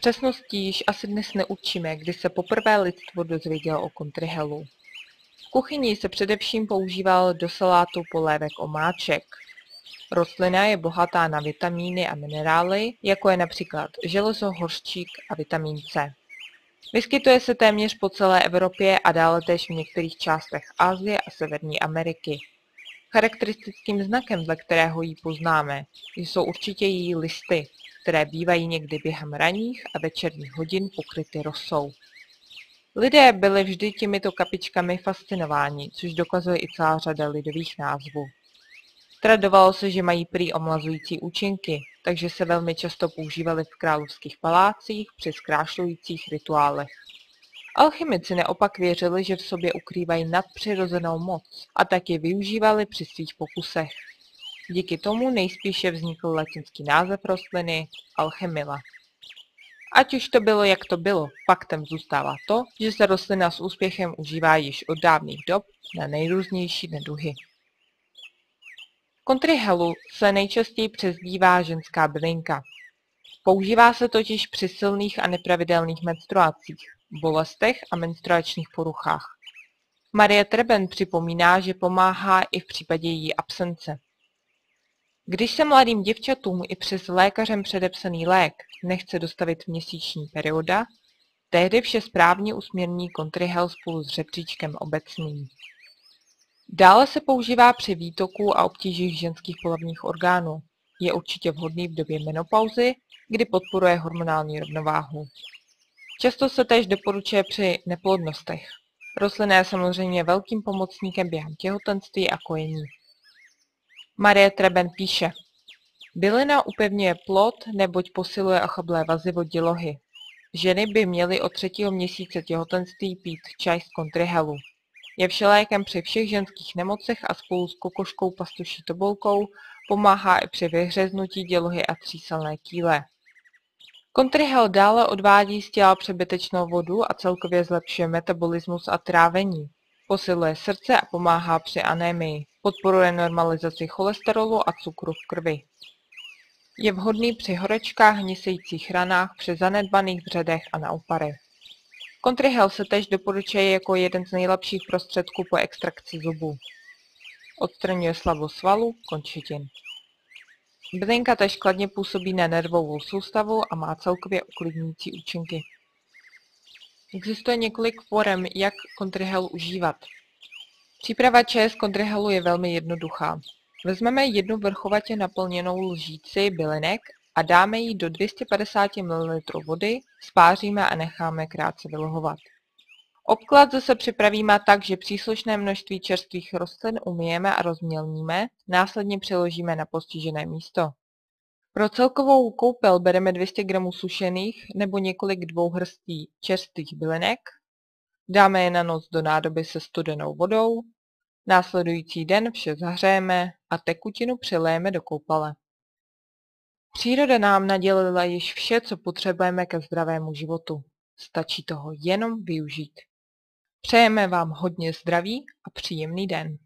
přesností již asi dnes neučíme, kdy se poprvé lidstvo dozvědělo o kontrihelu. V kuchyni se především používal do salátu polévek omáček. Rostlina je bohatá na vitamíny a minerály, jako je například železo, hořčík a vitamin C. Vyskytuje se téměř po celé Evropě a dále též v některých částech Asie a Severní Ameriky. Charakteristickým znakem, dle kterého ji poznáme, jsou určitě její listy, které bývají někdy během ranních a večerních hodin pokryty rosou. Lidé byli vždy těmito kapičkami fascinováni, což dokazuje i celá řada lidových názvů. Tradovalo se, že mají prý omlazující účinky, takže se velmi často používaly v královských palácích při zkrášlujících rituálech. Alchymici neopak věřili, že v sobě ukrývají nadpřirozenou moc a tak je využívali při svých pokusech. Díky tomu nejspíše vznikl latinský název rostliny alchemila. Ať už to bylo, jak to bylo, faktem zůstává to, že se rostlina s úspěchem užívá již od dávných dob na nejrůznější neduhy. Kontrihelu se nejčastěji přezdívá ženská bylinka. Používá se totiž při silných a nepravidelných menstruacích, bolestech a menstruačních poruchách. Marie Treben připomíná, že pomáhá i v případě její absence. Když se mladým děvčatům i přes lékařem předepsaný lék nechce dostavit měsíční perioda, tehdy vše správně usměrní kontrihel spolu s řepříčkem obecným. Dále se používá při výtoku a obtížích ženských polovních orgánů. Je určitě vhodný v době menopauzy, kdy podporuje hormonální rovnováhu. Často se též doporučuje při neplodnostech. Rostlina je samozřejmě velkým pomocníkem během těhotenství a kojení. Marie Treben píše, Bylina upevňuje plod, neboť posiluje ochablé vazivo dělohy. Ženy by měly od třetího měsíce těhotenství pít čaj z kontrihelu. Je všelékem při všech ženských nemocech a spolu s kokoškou pastuší tobolkou pomáhá i při vyhřeznutí dělohy a tříselné kýle. Kontrihel dále odvádí z těla přebytečnou vodu a celkově zlepšuje metabolismus a trávení. Posiluje srdce a pomáhá při anémii. Podporuje normalizaci cholesterolu a cukru v krvi. Je vhodný při horečkách, hnisejících ranách, při zanedbaných vředech a na úparech. Kontrihel se též doporučuje jako jeden z nejlepších prostředků po extrakci zubů. Odstraňuje slabost svalů, končetin. Bylinka též kladně působí na nervovou soustavu a má celkově uklidňující účinky. Existuje několik forem, jak kontrihel užívat. Příprava čaje z kontrihelu je velmi jednoduchá. Vezmeme jednu vrchovatě naplněnou lžíci bylinek a dáme ji do 250 ml vody, spáříme a necháme krátce vylohovat. Obklad zase připravíme tak, že příslušné množství čerstvých rostlin umyjeme a rozmělníme, následně přeložíme na postižené místo. Pro celkovou koupel bereme 200 g sušených nebo několik dvouhrstí čerstvých bylinek, dáme je na noc do nádoby se studenou vodou, následující den vše zahřejeme a tekutinu přiléjeme do koupele. Příroda nám nadělila již vše, co potřebujeme ke zdravému životu. Stačí toho jenom využít. Přejeme vám hodně zdraví a příjemný den.